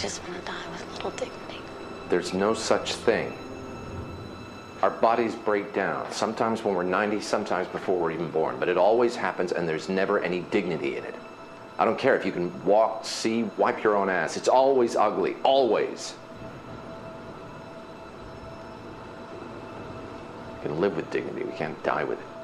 just want to die with a little dignity. There's no such thing. Our bodies break down, sometimes when we're 90, sometimes before we're even born, but it always happens and there's never any dignity in it. I don't care if you can walk, see, wipe your own ass. It's always ugly, always. We can live with dignity, we can't die with it.